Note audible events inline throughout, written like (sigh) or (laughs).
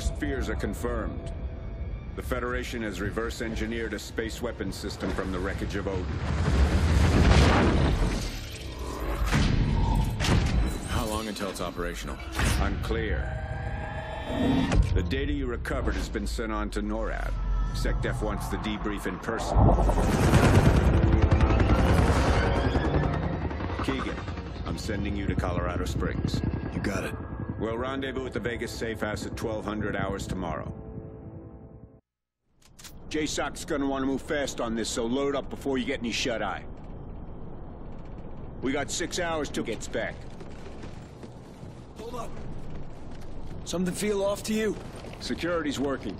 worst fears are confirmed. The Federation has reverse engineered a space weapons system from the wreckage of Odin. How long until it's operational? Unclear. The data you recovered has been sent on to NORAD. SecDef wants the debrief in person. Keegan, I'm sending you to Colorado Springs. You got it. We'll rendezvous at the Vegas safe house at 1200 hours tomorrow. JSOC's gonna want to move fast on this, so load up before you get any shut-eye. We got six hours till gets back. Hold up. Something feel off to you? Security's working.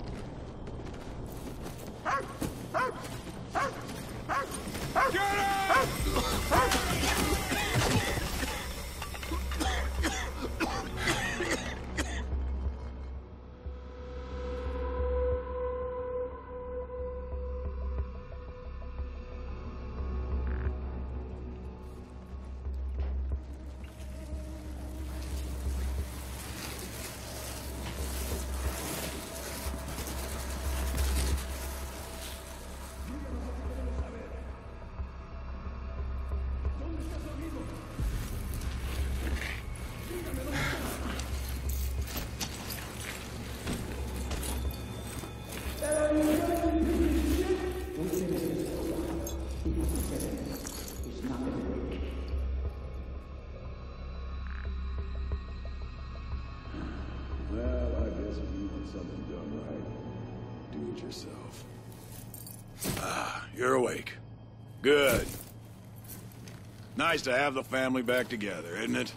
Nice to have the family back together, isn't it?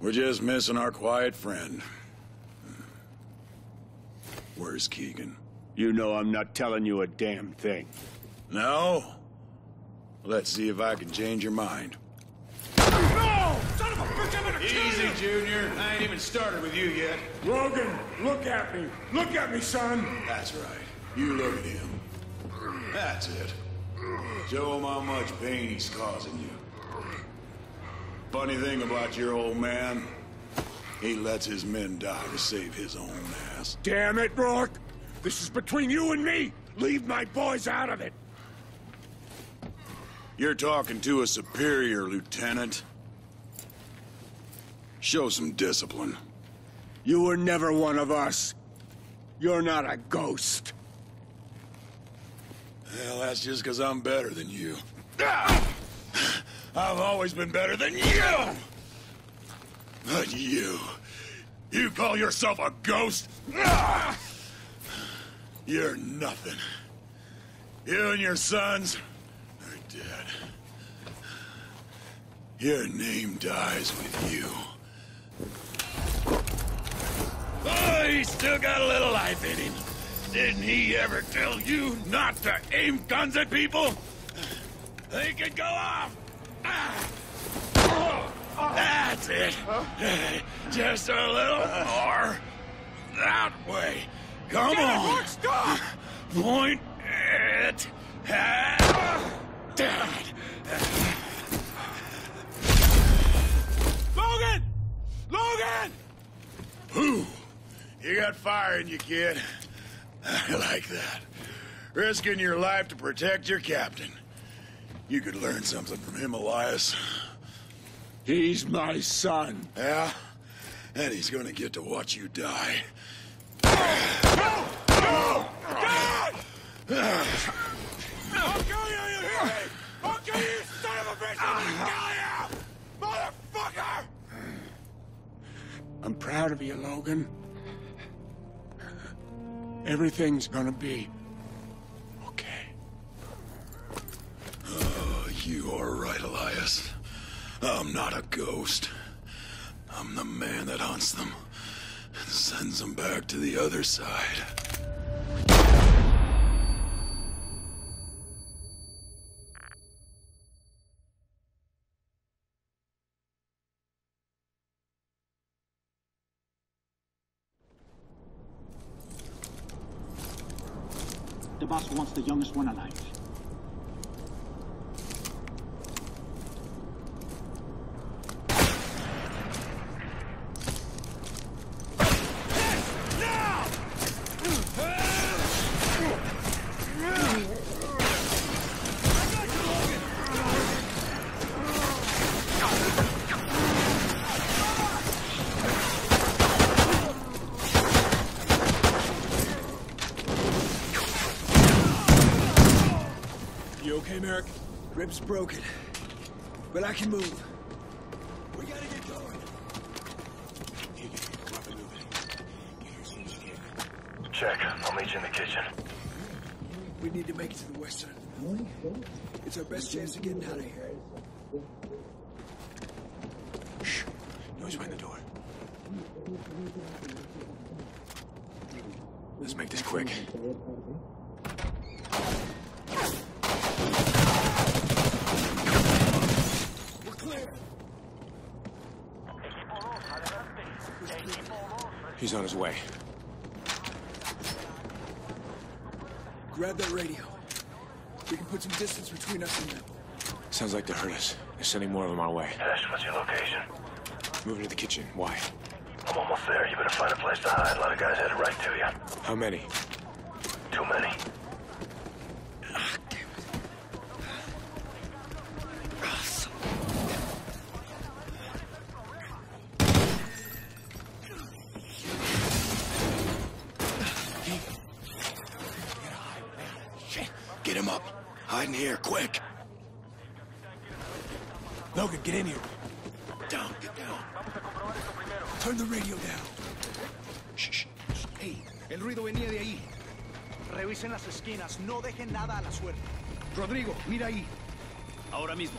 We're just missing our quiet friend. Where's Keegan? You know I'm not telling you a damn thing. No? Let's see if I can change your mind. No! Son of a bitch, I'm gonna kill Easy, you! Junior. I ain't even started with you yet. Logan, look at me. Look at me, son. That's right. You look at him. That's it. Show him how much pain he's causing you. Funny thing about your old man, he lets his men die to save his own ass. Damn it, Rorke. This is between you and me. Leave my boys out of it. You're talking to a superior, Lieutenant. Show some discipline. You were never one of us. You're not a ghost. Well, that's just because I'm better than you. I've always been better than you! But you... You call yourself a ghost? You're nothing. You and your sons are dead. Your name dies with you. Oh, he's still got a little life in him. Didn't he ever tell you not to aim guns at people? They can go off! That's it. Just a little more. That way. Come on. Stop! Point it at Dad. Logan! Logan! Whew. You got fire in you, kid. I (laughs) like that. Risking your life to protect your captain. You could learn something from him, Elias. He's my son. Yeah? And he's gonna get to watch you die. No! No! God! I'll kill you, you hear me? I'll kill you, you son of a bitch! I'll kill you! Motherfucker! I'm proud of you, Logan. Everything's gonna be okay. Oh, you are right, Elias. I'm not a ghost. I'm the man that hunts them and sends them back to the other side. Broken. But I can move. We gotta get going. Check. I'll meet you in the kitchen. We need to make it to the west side. It's our best chance of getting out of here. Shh. Noise behind the door. Let's make this quick. He's on his way. Grab that radio. We can put some distance between us and them. Sounds like they heard us. They're sending more of them our way. Hesh, what's your location? Moving to the kitchen. Why? I'm almost there. You better find a place to hide. A lot of guys headed right to you. How many? Get him up. Hide in here, quick. Logan, get in here. Down, get down. Turn the radio down. Shh, shh. Hey, el ruido venía de ahí. Revisen las esquinas, no dejen nada a la suerte. Rodrigo, mira ahí. Ahora mismo.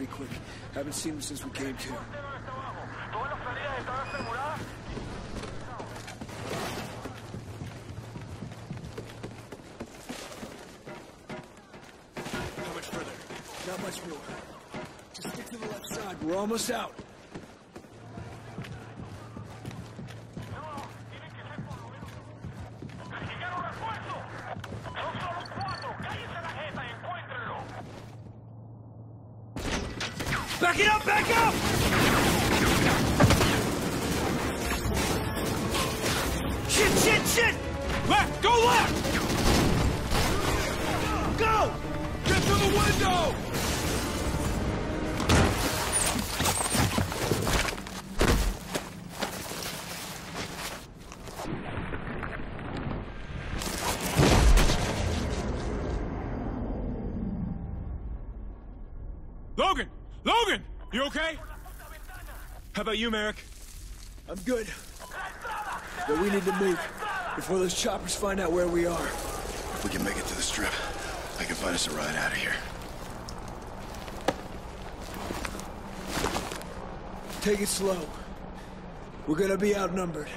pretty quick. Haven't seen them since we came to. How much further? Not much more. Just stick to the left side. We're almost out. Go! Get through the window! Logan! Logan! You okay? How about you, Merrick? I'm good. But we need to move before those choppers find out where we are. If we can make it to the strip, I can find us a ride out of here. Take it slow. We're gonna be outnumbered.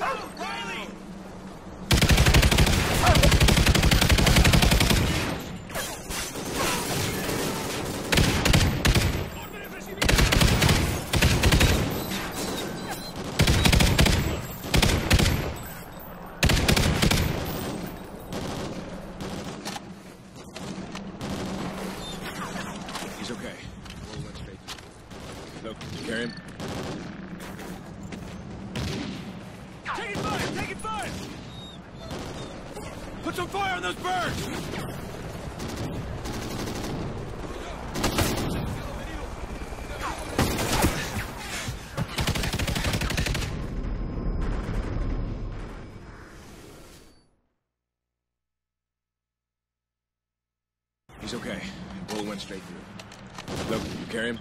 Riley! He's okay. Roll went straight through. Look, carry him? Taking fire! Taking fire! Put some fire on those birds! He's okay. Roll went straight through. Look, you carry him?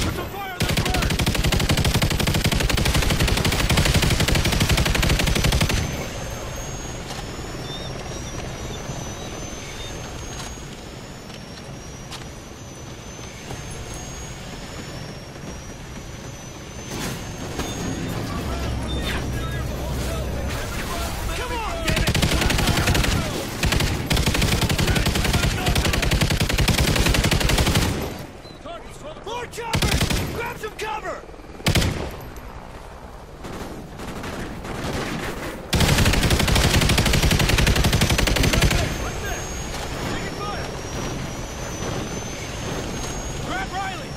Put some fire on those birds! Come on, damn it! More choppers! Grab some cover! Grab Riley!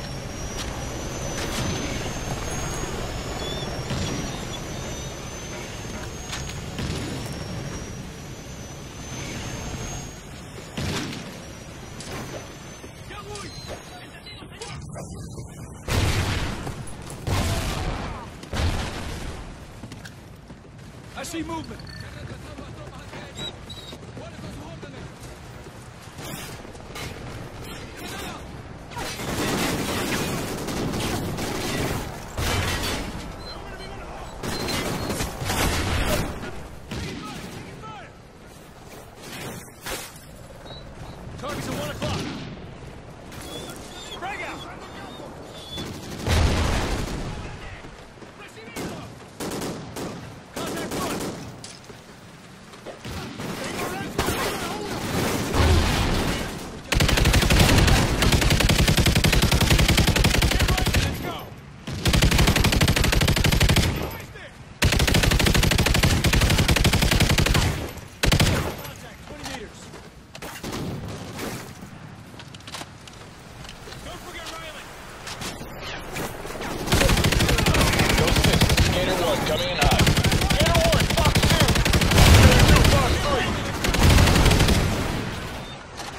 I see movement.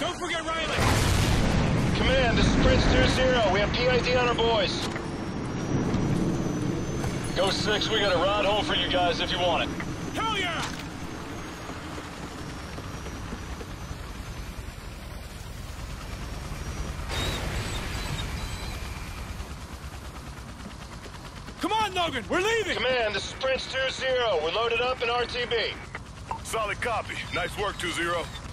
Don't forget Riley! Command, this is Prince 2-0. We have PID on our boys. Go 6, we got a ride home for you guys if you want it. Hell yeah! Come on, Logan, we're leaving! Command, this is Prince 2-0. We're loaded up in RTB. Solid copy. Nice work, 2-0.